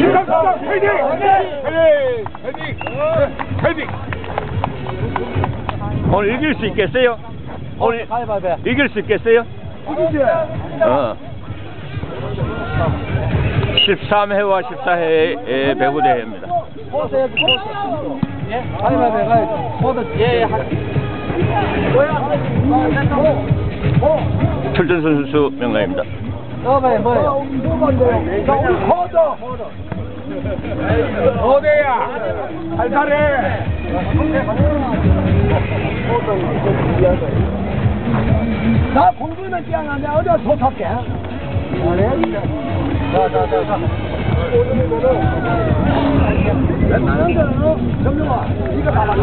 화이팅! 화이팅! 오늘 이길 수 있겠어요? 오늘 가위바위보. 이길 수 있겠어요? 어. 13회와 14회의 배구 대회입니다. 예? 가위바위보, 가위바위보. 포스, 예, 예. 출전 선수 명단입니다. 뭐예요? 자, 우리 허더! 어대야! 살살해! 나 공부는 뛰어나네. 어디가 소탑게? 자, 자, 자, 자. 나는 거는 정영아, 이거 봐봐.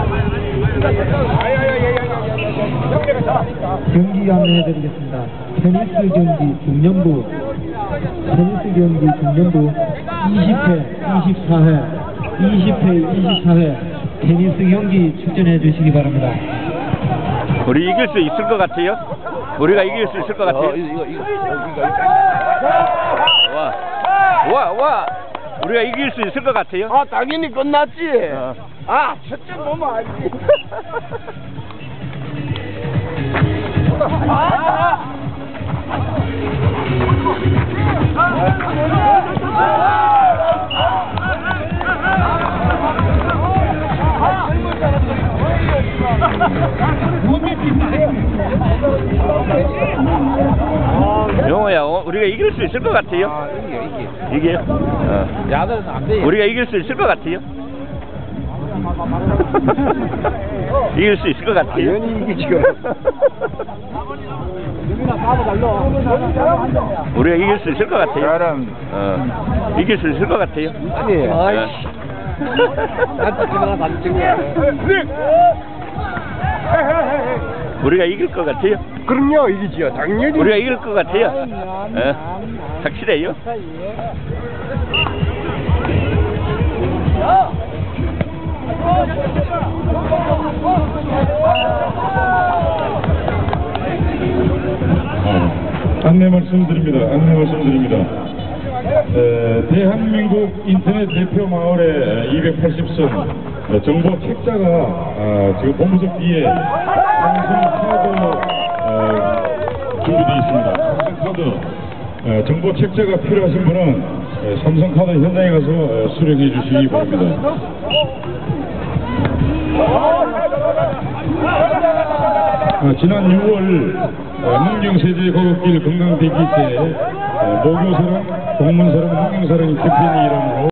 경기 안내해드리겠습니다. 테니스 경기 중년부, 테니스 경기 중년부 20회, 24회, 20회, 24회 테니스 경기 출전해 주시기 바랍니다. 우리 이길 수 있을 것 같아요? 우리가 이길 수 있을 것 같아요? 와, 와, 와. 우리가 이길 수 있을 것 같아요? 아, 당연히 끝났지. 어. 아, 첫째 보면 알지. 아! 영호야, 어, 우리가 이길 수 있을 것 같아요? 아, 이게, 이게. 이게요? 어. 야들은 안 돼. 우리가 이길 수 있을 것 같아요? 이길 수 있을 것 같아요? 당연히 이기죠. 우리가 이길 수 있을 것 같아요? 그럼. 어. 이길 수 있을 것 같아요? 아니, 아이씨. 안 찍으나, 안 찍어. 우리가 이길 것 같아요? 그럼요, 이기지요. 당연히. 우리가 이길 것 같아요? 어? 확실해요? 안내 말씀드립니다. 안내 말씀드립니다. 에, 대한민국 인터넷 대표 마을의 280선 정보 책자가 아, 지금 본부석 뒤에 삼성 카드 어, 준비되어 있습니다. 삼성 카드 에, 정보 책자가 필요하신 분은 에, 삼성 카드 현장에 가서 에, 수령해 주시기 바랍니다. 어, 지난 6월 어, 문경세제 고급길 건강대기세 어, 모교사랑 동문사랑 문경사랑 캠페인의 일환으로